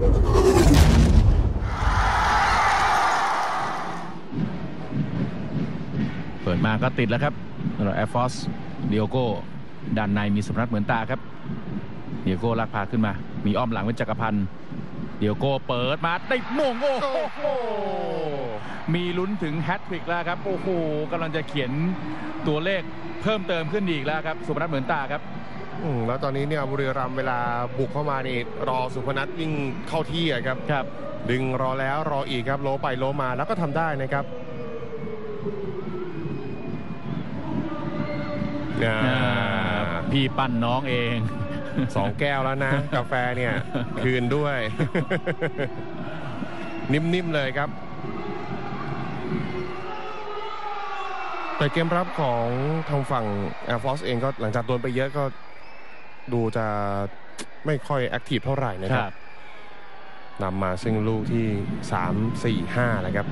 เปิดมาก็ติดแล้วครับสรัแอร์ฟอสเดียโก้ด้านในมีสมรัตเหมือนตาครับเดียโก้ลากพาขึ้นมา มีอ้อมหลังเป็นจักรพันเดียโก้เปิดมาได้มงโอ้โหมีลุ้นถึงแฮตทริกแล้วครับ โอ้โหกำลังจะเขียนตัวเลขเพิ่มเติมขึ้นอีกแล้วครับสมรัตเหมือนตาครับ แล้วตอนนี้เนี่ยบุรีรัมย์เวลาบุกเข้ามานี่รอสุพนัทวิ่งเข้าที่อะครับครับ ดึงรอแล้วรออีกครับโลไปโลมาแล้วก็ทำได้นะครับอ่าพี่ปั้นน้องเองสองแก้วแล้วนะ กาแฟเนี่ยคืนด้วย นิ่มๆเลยครับ แต่เกมรับของทางฝั่ง Air Force เองก็หลังจากโดนไปเยอะก็ ดูจะไม่ค่อยแอคทีฟเท่าไหร่นะคครัรับบนำมาซึ่งลูกที่ 3 4 5 แล้วครับ